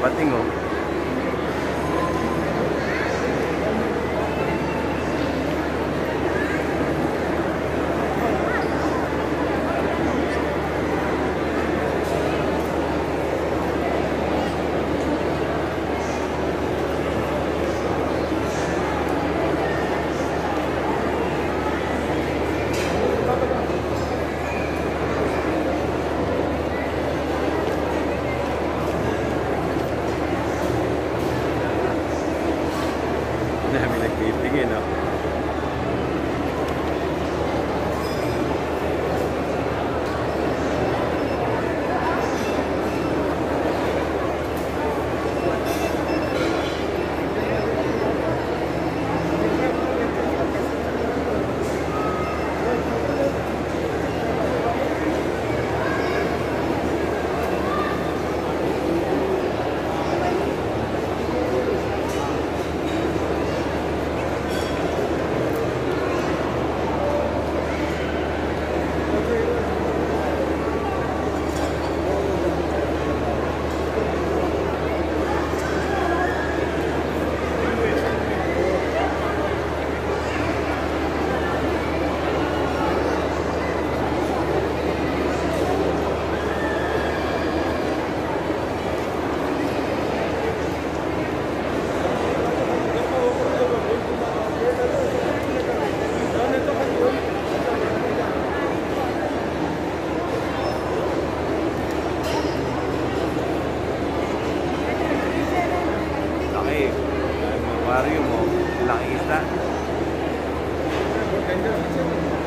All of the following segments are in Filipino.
patingo oh. enough. Aquarium mo. Laki isda. So,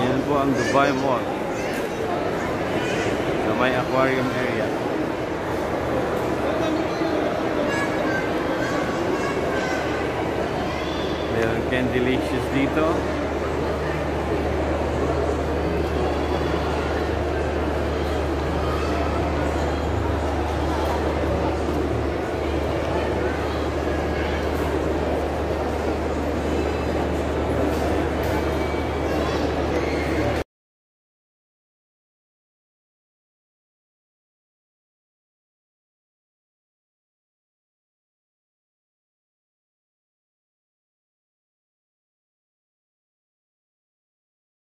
ayun po ang Dubai Mall. Sa may aquarium area. Meron Candelicious dito.